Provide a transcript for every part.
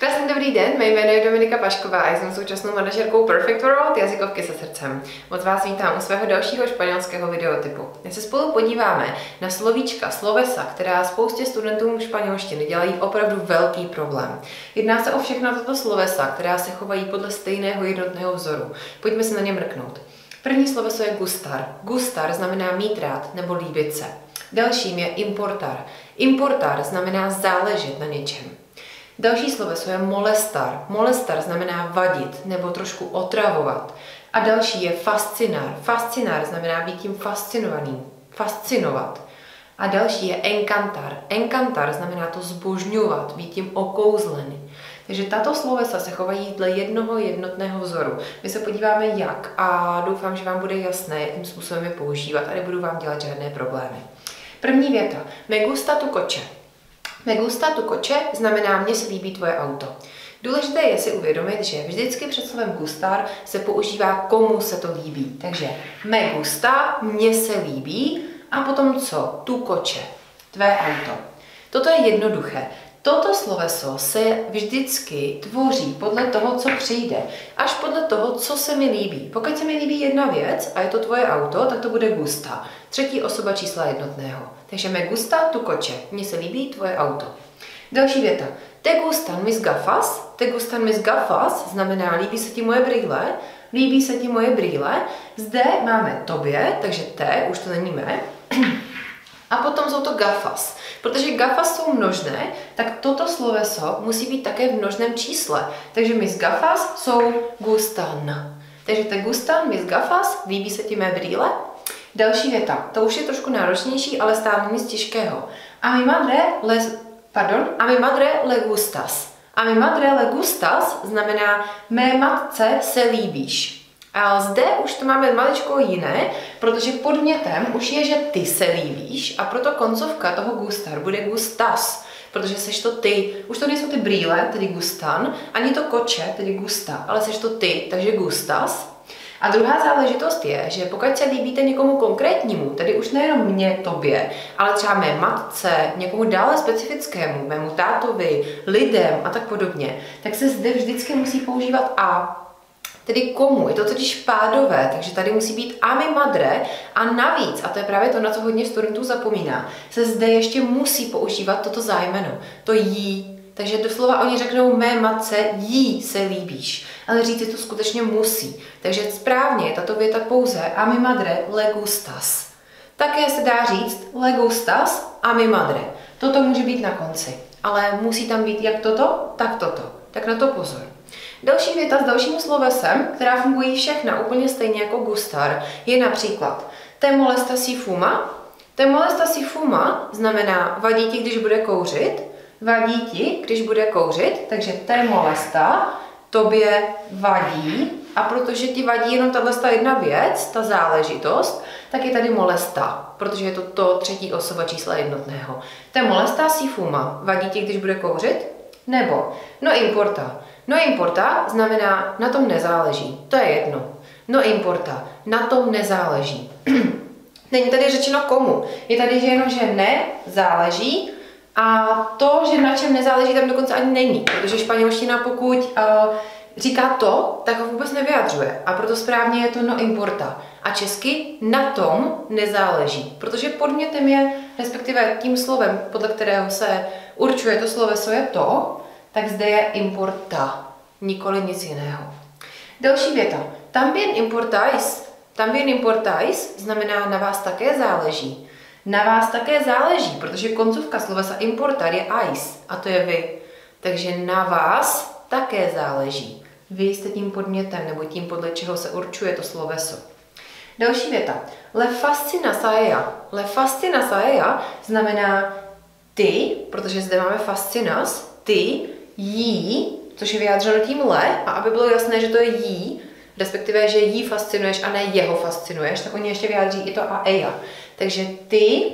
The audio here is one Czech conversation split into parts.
Krásný dobrý den, mé jméno je Dominika Pašková a jsem současnou manažerkou Perfect World jazykovky se srdcem. Moc vás vítám u svého dalšího španělského videotypu. Dnes se spolu podíváme na slovíčka, slovesa, která spoustě studentům španělštiny dělají opravdu velký problém. Jedná se o všechna tato slovesa, která se chovají podle stejného jednotného vzoru. Pojďme se na ně mrknout. První sloveso je gustar. Gustar znamená mít rád nebo líbit se. Dalším je importar. Importar znamená záležet na něčem. Další sloveso je molestar. Molestar znamená vadit nebo trošku otravovat. A další je fascinár. Fascinár znamená být tím fascinovaným, fascinovat. A další je encantar. Encantar znamená to zbožňovat, být tím okouzlený. Takže tato slovesa se chovají dle jednoho jednotného vzoru. My se podíváme jak a doufám, že vám bude jasné, jakým způsobem je používat a nebudu vám dělat žádné problémy. První věta. Me gusta tu koče. Me gusta tu koče znamená mně se líbí tvoje auto. Důležité je si uvědomit, že vždycky před slovem gustar se používá komu se to líbí. Takže me gusta, mně se líbí a potom co? Tu koče, tvé auto. Toto je jednoduché. Toto sloveso se vždycky tvoří podle toho, co přijde, až podle toho, co se mi líbí. Pokud se mi líbí jedna věc a je to tvoje auto, tak to bude gusta. Třetí osoba čísla jednotného. Takže me gusta tu koče. Mně se líbí tvoje auto. Další věta. Te gustan mis gafas. Te gustan mis gafas znamená líbí se ti moje brýle. Líbí se ti moje brýle. Zde máme tobě, takže te, už to není me. A potom jsou to gafas. Protože gafas jsou množné, tak toto sloveso musí být také v množném čísle. Takže mis gafas jsou gustan. Takže te gustan mis gafas, líbí se ti mé brýle. Další věta, to už je trošku náročnější, ale stále nic těžkého. A mi madre les, pardon, a mi madre le gustas. A mi madre le gustas znamená mé matce se líbíš. A zde už to máme maličko jiné, protože podmětem už je, že ty se líbíš a proto koncovka toho gustar bude gustas, protože seš to ty. Už to nejsou ty brýle, tedy gustan, ani to koče, tedy gusta, ale seš to ty, takže gustas. A druhá záležitost je, že pokud se líbíte někomu konkrétnímu, tedy už nejenom mě, tobě, ale třeba mé matce, někomu dále specifickému, mému tátovi, lidem a tak podobně, tak se zde vždycky musí používat a Tedy komu? Je to totiž pádové, takže tady musí být a mi madre a navíc, a to je právě to, na co hodně studentů zapomíná, se zde ještě musí používat toto zájmeno, to jí. Takže doslova oni řeknou mé matce jí se líbíš, ale říct to skutečně musí. Takže správně je tato věta pouze a mi madre le gustas. Také se dá říct le gustas a mi madre. Toto může být na konci, ale musí tam být jak toto, tak toto. Tak na to pozor. Další věta s dalším slovesem, která fungují všechna úplně stejně jako gustar, je například te molesta si fuma. Te molesta si fuma znamená vadí ti, když bude kouřit. Vadí ti, když bude kouřit, takže te molesta tobě vadí a protože ti vadí jenom tato jedna věc, ta záležitost, tak je tady molesta, protože je to to třetí osoba čísla jednotného. Te molesta si fuma. Vadí ti, když bude kouřit? Nebo no importa. No importa znamená na tom nezáleží. To je jedno. No importa. Na tom nezáleží. Není tady řečeno komu. Je tady že jenom, že ne záleží a to, že na čem nezáleží, tam dokonce ani není. Protože španělština, pokud uh, říká to, tak ho vůbec nevyjadřuje. A proto správně je to no importa. A česky na tom nezáleží. Protože podmětem je, respektive tím slovem, podle kterého se určuje to sloveso, je to, tak zde je importa, nikoli nic jiného. Další věta. También importáis. También importáis znamená na vás také záleží. Na vás také záleží, protože koncovka slovesa importar je ais a to je vy. Takže na vás také záleží. Vy jste tím podmětem nebo tím, podle čeho se určuje to sloveso. Další věta. Le fascina saea. Le fascina saea znamená ty, protože zde máme fascinas, ty jí, což je vyjádřeno tím le, a aby bylo jasné, že to je jí, respektive, že jí fascinuješ a ne jeho fascinuješ, tak oni ještě vyjádří i to a eja. Takže ty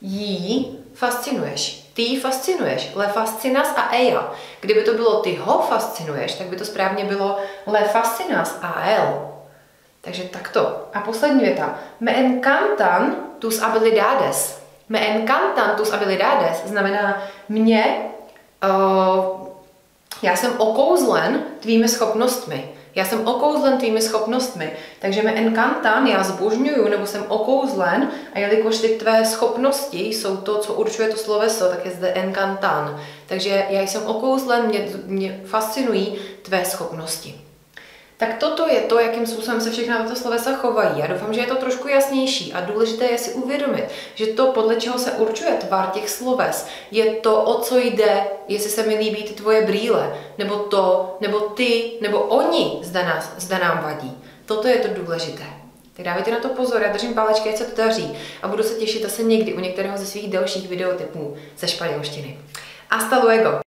jí fascinuješ. Ty jí fascinuješ. Le fascinas a eja. Kdyby to bylo ty ho fascinuješ, tak by to správně bylo le fascinas a el. Takže takto. A poslední věta. Me encantan tus habilidades. Me encantan tus habilidades znamená mě uh, Já jsem okouzlen tvými schopnostmi. Já jsem okouzlen tvými schopnostmi, takže me encantan, já zbožňuju, nebo jsem okouzlen, a jelikož ty tvé schopnosti jsou to, co určuje to sloveso, tak je zde encantan. Takže já jsem okouzlen, mě, mě fascinují tvé schopnosti. Tak toto je to, jakým způsobem se všechna tato slovesa chovají. Já doufám, že je to trošku jasnější a důležité je si uvědomit, že to, podle čeho se určuje tvar těch sloves, je to, o co jde, jestli se mi líbí ty tvoje brýle, nebo to, nebo ty, nebo oni zda, nás, zda nám vadí. Toto je to důležité. Tak dávajte na to pozor, já držím palečky, ať se to daří a budu se těšit zase někdy u některého ze svých dalších videotypů ze španělštiny. Hasta luego!